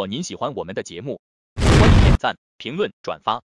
如果您喜欢我们的节目欢迎点赞评论转发。